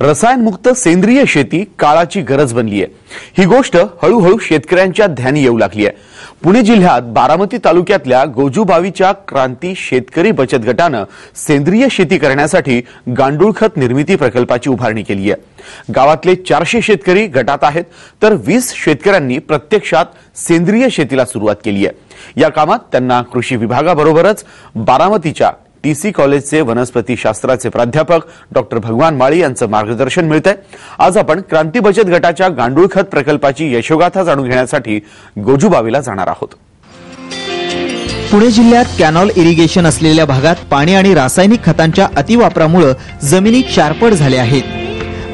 रसायनमुक्त सेंद्रिय शेती काळाची गरज बनली आहे. ही गोष्ट हळूहळू शेतकऱ्यांच्या ध्यानी येऊ लागली आहे. पुणे जिल्ह्यात बारामती तालुक्यातल्या गोजूबावीच्या क्रांती शेतकरी बचत गटानं सेंद्रिय शेती करण्यासाठी गांडूळ खत निर्मिती प्रकल्पाची उभारणी केली आहे. गावातले चारशे शेतकरी गटात आहेत तर वीस शेतकऱ्यांनी प्रत्यक्षात सेंद्रिय शेतीला सुरुवात केली आहे. या कामात त्यांना कृषी विभागाबरोबरच बारामतीच्या टीसी कॉलेजचे वनस्पती शास्त्राचे प्राध्यापक डॉक्टर भगवान माळी यांचं मार्गदर्शन मिळतंय. आज आपण क्रांती बचत गटाच्या गांडूळ खत प्रकल्पाची यशोगाथा जाणून घेण्यासाठी गोजूबावीला जाणार आहोत. पुणे जिल्ह्यात कॅनॉल इरिगेशन असलेल्या भागात पाणी आणि रासायनिक खतांच्या अतिवापरामुळे जमिनी क्षारपड झाल्या आहेत.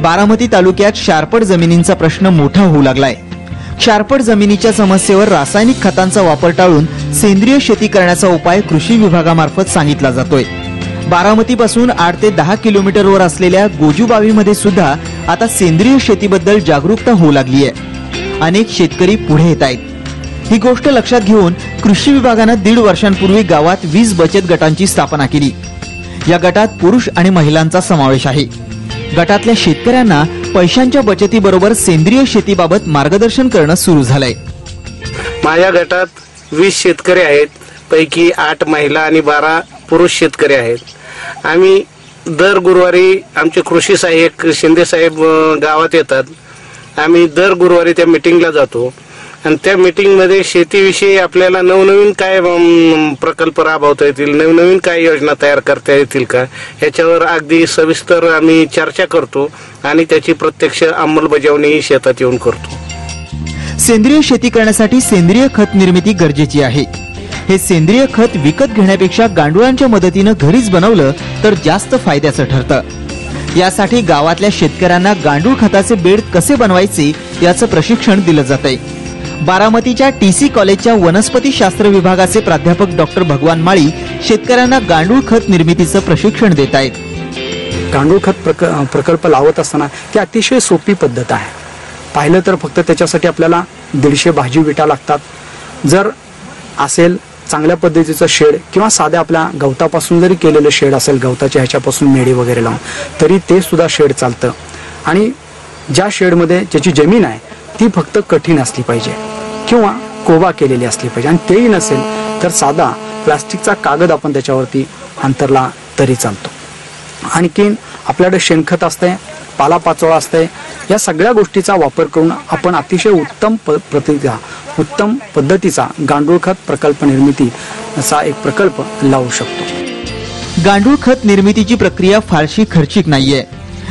बारामती तालुक्यात शारपड जमिनींचा प्रश्न मोठा होऊ लागलाय. क्षारपड जमिनीच्या समस्येवर रासायनिक खतांचा वापर टाळून सेंद्रिय शेती करण्याचा उपाय कृषी विभागामार्फत सांगितला जातोय. बारामतीपासून आठ ते दहा किलोमीटरवर असलेल्या गोजूबावीमध्ये सुद्धा आता सेंद्रिय शेतीबद्दल जागरूकता होऊ लागली आहे अनेक शेतकरी पुढे येत आहेत. ही गोष्ट लक्षात घेऊन कृषी विभागानं दीड वर्षांपूर्वी गावात वीज बचत गटांची स्थापना केली. या गटात पुरुष आणि महिलांचा समावेश आहे. गटातल्या शेतकऱ्यांना पैशांच्या बचतीबरोबर सेंद्रिय शेतीबाबत मार्गदर्शन करणं सुरू झालंय. माझ्या गटात वीस शेतकरी आहेत पैकी आठ महिला आणि बारा पुरुष शेतकरी आहेत. आम्ही दर गुरुवारी आमचे कृषी सहाय्यक शिंदे साहेब गावात येतात. आम्ही दर गुरुवारी त्या मिटिंगला जातो. आणि त्या मीटिंगमध्ये शेतीविषयी आपल्याला नवनवीन काय प्रकल्प राबवता येतील नवनवीन काय योजना तयार करता येतील का याच्यावर अगदी सविस्तर आम्ही चर्चा करतो आणि त्याची प्रत्यक्ष अंमलबजावणी शेतात येऊन करतो. सेंद्रिय शेती करण्यासाठी सेंद्रिय खत निर्मिती गरजेची आहे. हे सेंद्रिय खत विकत घेण्यापेक्षा गांडुळांच्या मदतीनं घरीच बनवलं तर जास्त फायद्याचं ठरतं. यासाठी गावातल्या शेतकऱ्यांना गांडूळ खताचे बेड कसे बनवायचे याचं प्रशिक्षण दिलं जातंय. बारामतीच्या टी सी कॉलेजच्या वनस्पती शास्त्र विभागाचे प्राध्यापक डॉक्टर भगवान माळी शेतकऱ्यांना गांडूळ खत निर्मितीचं प्रशिक्षण देत आहेत. गांडूळ खत प्रक प्रकल्प लावत असताना ती अतिशय सोपी पद्धत आहे. पाहिलं तर फक्त त्याच्यासाठी आपल्याला दीडशे भाजी विटा लागतात. जर असेल चांगल्या पद्धतीचं शेड किंवा साध्या आपल्या गवतापासून जरी केलेलं शेड असेल गवताच्या ह्याच्यापासून मेडी वगैरे लावून तरी ते सुद्धा शेड चालतं. आणि ज्या शेडमध्ये ज्याची जमीन आहे ती फक्त कठीण असली पाहिजे. किंवा कोबा केलेली असली पाहिजे. आणि तेही नसेल तर साधा प्लास्टिकचा कागद आपण त्याच्यावरती अंतरला तरी चालतो. आणखीन आपल्याकडे शेणखत असतंय पालापाचोळा असतंय या सगळ्या गोष्टीचा वापर करून आपण अतिशय उत्तम प प्रतिचा उत्तम पद्धतीचा गांडूळ खत प्रकल्प निर्मिती असा एक प्रकल्प लावू शकतो. गांडूळ खत निर्मितीची प्रक्रिया फारशी खर्चिक नाहीये.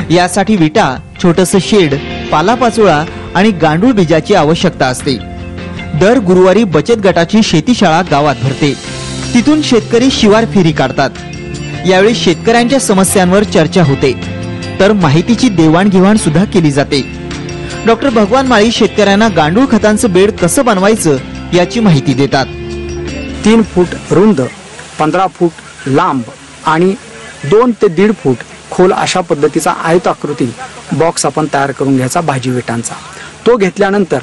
यासाठी विटा छोटस शेड पालापाचोळा आणि गांडूळ बीजाची आवश्यकता असते. दर गुरुवारी बचत गटाची शेतीशाळा गावात भरते. तिथून शेतकरी शिवार फेरी काढतात. यावेळी शेतकऱ्यांच्या समस्यांवर चर्चा होते. तर माहितीची देवाणघेवाण सुद्धा केली जाते. डॉक्टर भगवान माळी शेतकऱ्यांना गांडूळ खतांचं बेड कसं बनवायचं याची माहिती देतात. तीन फूट रुंद पंधरा फूट लांब आणि दोन ते दीड फूट खोल अशा पद्धतीचा आयताकृती बॉक्स आपण तयार करून घ्यायचा भाजी विटांचा तो घेतल्यानंतर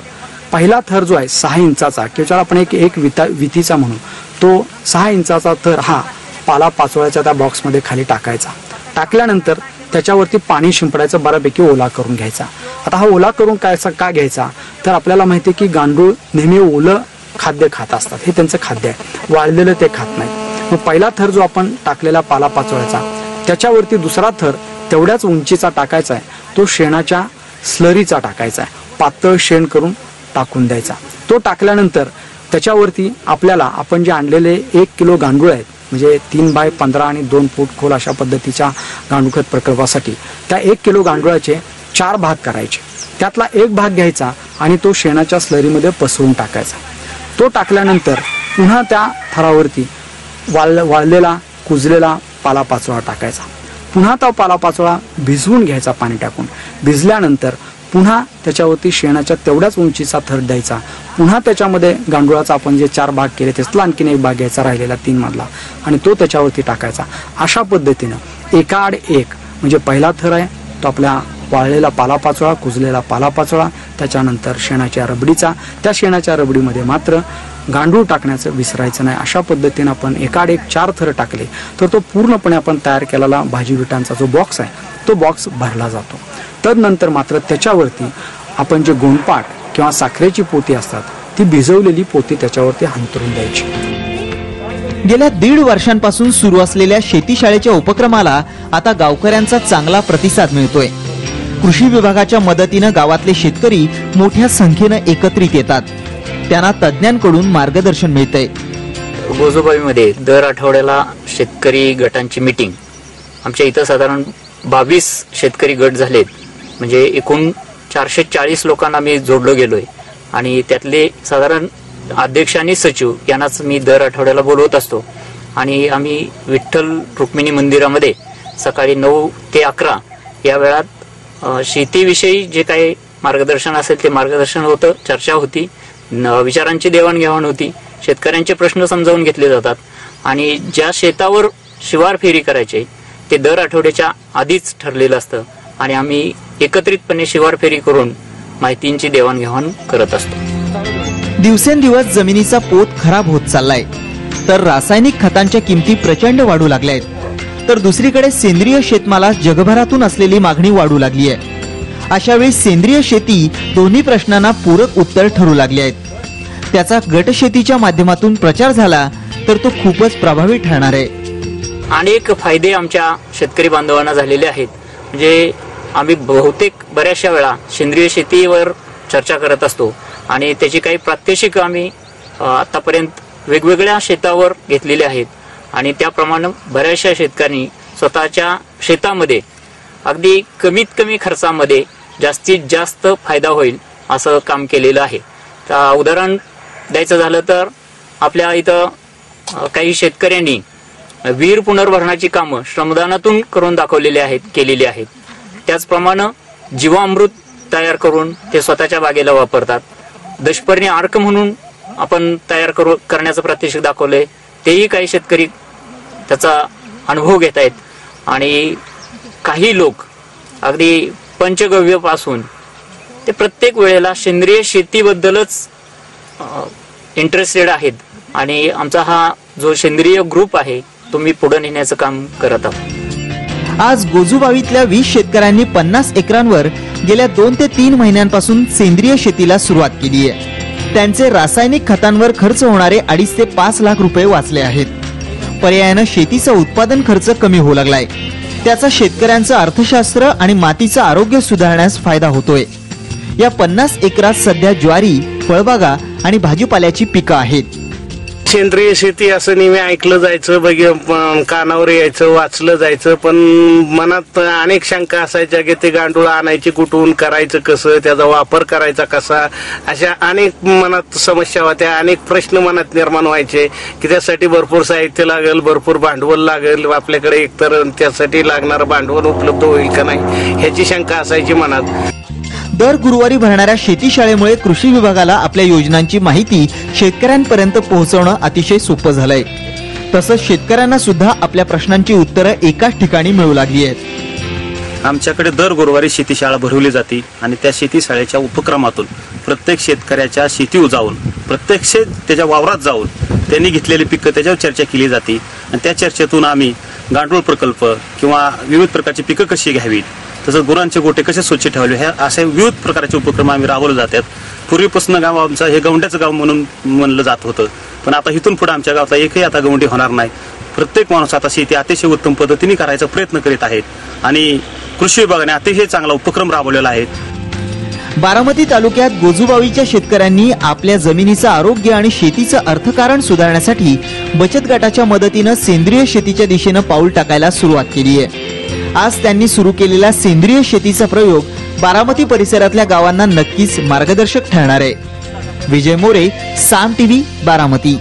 पहिला थर जो आहे सहा इंचाचा किंवा ज्याला आपण एक एक विता वितीचा म्हणू तो सहा इंचाचा थर हा पाला पाचोळ्याच्या त्या बॉक्समध्ये खाली टाकायचा. टाकल्यानंतर त्याच्यावरती पाणी शिंपडायचं बऱ्यापैकी ओला करून घ्यायचा. आता हा ओला करून काय का घ्यायचा? तर आपल्याला माहिती आहे की गांडूळ नेहमी ओलं खाद्य खात असतात. हे त्यांचं खाद्य आहे. वाळलेलं ते खात नाही मग पहिला थर जो आपण टाकलेला पाला पाचोळ्याचा त्याच्यावरती दुसरा थर तेवढ्याच उंचीचा टाकायचा आहे. तो शेणाच्या स्लरीचा टाकायचा आहे. पातळ शेण करून टाकून द्यायचा. तो टाकल्यानंतर त्याच्यावरती आपल्याला आपण जे आणलेले एक किलो गांडूळ आहेत म्हणजे तीन बाय पंधरा आणि दोन फूट खोल अशा पद्धतीच्या गांडूळखत प्रकल्पासाठी त्या एक किलो गांडुळाचे चार भाग करायचे. त्यातला एक भाग घ्यायचा आणि तो शेणाच्या स्लरीमध्ये पसरून टाकायचा. तो टाकल्यानंतर पुन्हा त्या थरावरती वाळ वाळलेला कुजलेला पालापाचोळा टाकायचा. पुन्हा तो पालापाचोळा भिजवून घ्यायचा पाणी टाकून. भिजल्यानंतर पुन्हा त्याच्यावरती शेणाच्या तेवढ्याच उंचीचा थर द्यायचा. पुन्हा त्याच्यामध्ये गांडुळाचा आपण जे चार भाग केले त्यातला आणखीन एक भाग घ्यायचा राहिलेला तीन मधला. आणि तो त्याच्यावरती टाकायचा. अशा पद्धतीनं एकाआड एक म्हणजे पहिला थर आहे तो आपल्या वाळलेला पालापाचोळा कुजलेला पालापाचोळा त्याच्यानंतर शेणाच्या रबडीचा. त्या शेणाच्या रबडीमध्ये मात्र गांडूळ टाकण्याचं विसरायचं नाही. अशा पद्धतीनं आपण एकाड एक चार थर टाकले. तर तो पूर्णपणे आपण तयार केलेला भाजी विटांचा जो बॉक्स आहे तो बॉक्स भरला जातो. तदनंतर मात्र त्याच्यावरती आपण जे गोंडपाट किंवा साखरेची पोती असतात ती भिजवलेली पोती त्याच्यावरती हंतरून द्यायची. गेल्या दीड वर्षांपासून सुरू असलेल्या शेतीशाळेच्या उपक्रमाला आता गावकऱ्यांचा चांगला प्रतिसाद मिळतोय. कृषी विभागाच्या मदतीनं गावातले शेतकरी मोठ्या संख्येनं एकत्रित येतात. त्यांना तज्ज्ञांकडून मार्गदर्शन मिळतंय. गोजोबाईमध्ये दर आठवड्याला शेतकरी गटांची मीटिंग. आमच्या इथं साधारण बावीस शेतकरी गट झालेत. म्हणजे एकूण चारशे चाळीस लोकांना मी जोडलो गेलोय. आणि त्यातले साधारण अध्यक्ष आणि सचिव यांनाच मी दर आठवड्याला बोलवत असतो. आणि आम्ही विठ्ठल रुक्मिणी मंदिरामध्ये सकाळी नऊ ते अकरा या वेळात शेतीविषयी जे काही मार्गदर्शन असेल ते मार्गदर्शन होतं चर्चा होती न- विचारांची देवाणघेवाण होती शेतकऱ्यांचे प्रश्न समजावून घेतले जातात आणि ज्या शेतावर शिवार फेरी करायचे ते दर आठवड्याच्या आधीच ठरलेलं असतं. आणि आम्ही एकत्रितपणे शिवार फेरी करून माहितींची देवाणघेवाण करत असतो. दिवसेंदिवस जमिनीचा पोत खराब होत चाललाय. तर रासायनिक खतांच्या किमती प्रचंड वाढू लागल्या आहेत तर दुसरीकडे सेंद्रिय शेतमालास जगभरातून असलेली मागणी वाढू लागली आहे अशा वेळी सेंद्रिय शेती दोन्ही प्रश्नांना पूरक उत्तर ठरू लागली आहेत त्याचा गट शेतीच्या माध्यमातून प्रचार झाला तर तो खूपच प्रभावी ठरणार आहे. अनेक फायदे आमच्या शेतकरी बांधवांना झालेले आहेत. म्हणजे आम्ही बहुतेक बऱ्याचशा वेळा सेंद्रिय शेतीवर चर्चा करत असतो. आणि त्याची काही प्रात्यक्षिक आम्ही आतापर्यंत वेगवेगळ्या शेतावर घेतलेले आहेत. आणि त्याप्रमाणे बऱ्याचशा शेतकऱ्यांनी स्वतःच्या शेतामध्ये अगदी कमीत कमी खर्चामध्ये जास्तीत जास्त फायदा होईल असं काम केलेलं आहे. तर उदाहरण द्यायचं झालं तर आपल्या इथं काही शेतकऱ्यांनी वीर पुनर्भरणाची कामं श्रमदानातून करून दाखवलेली आहेत केलेली आहेत. त्याचप्रमाणे जीवामृत तयार करून ते स्वतःच्या बागेला वापरतात. दशपर्णी अर्क म्हणून आपण तयार करू करण्याचं प्रात्यक्षिक दाखवलंय. तेही काही शेतकरी त्याचा अनुभव घेत आहेत. आणि काही लोक अगदी पंचगव्यपासून ते प्रत्येक वेळेला सेंद्रिय शेतीबद्दलच इंटरेस्टेड आहेत. आणि आमचा हा जो सेंद्रिय ग्रुप आहे तो मी पुढे नेण्याचं काम करत आहोत. आज गोजूबावीतल्या वीस शेतकऱ्यांनी पन्नास एकरांवर गेल्या दोन ते तीन महिन्यांपासून सेंद्रिय शेतीला सुरुवात केली आहे. त्यांचे रासायनिक खतांवर खर्च होणारे अडीच ते पाच लाख रुपये वाचले आहेत. पर्यायानं शेतीचा उत्पादन खर्च कमी होऊ लागलाय. त्याचा शेतकऱ्यांचं अर्थशास्त्र आणि मातीचं आरोग्य सुधारण्यास फायदा होतोय. या पन्नास एकरात सध्या ज्वारी फळबागा आणि भाजीपाल्याची पिकं आहेत. सेंद्रिय शेती असं नेहमी ऐकलं जायचं बघ कानावर यायचं वाचलं जायचं पण मनात अनेक शंका असायच्या की ते गांडूळ आणायची कुठून करायचं कसं त्याचा वापर करायचा कसा? अशा अनेक मनात समस्या होत्या अनेक प्रश्न मनात निर्माण व्हायचे की त्यासाठी भरपूर साहित्य लागेल भरपूर भांडवल लागेल आपल्याकडे एकतर त्यासाठी लागणारं भांडवल उपलब्ध होईल का नाही ह्याची शंका असायची मनात. दर गुरुवारी भरणाऱ्या शेतीशाळेमुळे कृषी विभागाला आपल्या योजनांची माहिती शेतकऱ्यांपर्यंत पोहोचवणं अतिशय सोपं झालंय. तसंच शेतकऱ्यांना सुद्धा आपल्या प्रश्नांची उत्तरं एकाच ठिकाणी मिळू लागली आहेत. आमच्याकडे दर गुरुवारी शेतीशाळा भरवली जाते आणि त्या शेतीशाळेच्या उपक्रमातून प्रत्येक शेतकऱ्याच्या शेती जाऊन प्रत्यक्ष त्याच्या वावरात जाऊन त्यांनी घेतलेली पिकं त्याच्यावर चर्चा केली जाते. आणि त्या चर्चेतून आम्ही गांडूळ प्रकल्प किंवा विविध प्रकारची पिकं कशी घ्यावीत तसंच गुरांचे गोटे कसे स्वच्छ ठेवावे ह्या असे विविध प्रकारचे उपक्रम आम्ही राबवले जातात. पूर्वीपासून गाव आमचं हे गवंड्याचं गाव म्हणून म्हणलं जात होतं. पण आता इथून पुढे आमच्या गावचा एकही आता गवंडी होणार नाही. प्रत्येक माणूस आता शेती अतिशय उत्तम पद्धतीने करायचा प्रयत्न करीत आहेत आणि कृषी विभागाने अतिशय चांगला उपक्रम राबवलेला आहे. बारामती तालुक्यात गोजूबावीच्या शेतकऱ्यांनी आपल्या जमिनीचं आरोग्य आणि शेतीचं अर्थकारण सुधारण्यासाठी बचत गटाच्या मदतीनं सेंद्रिय शेतीच्या दिशेनं पाऊल टाकायला सुरुवात केली आहे. आज त्यांनी सुरू केलेला सेंद्रिय शेतीचा प्रयोग बारामती परिसरातल्या गावांना नक्कीच मार्गदर्शक ठरणार आहे. विजय मोरे साम टीव्ही बारामती.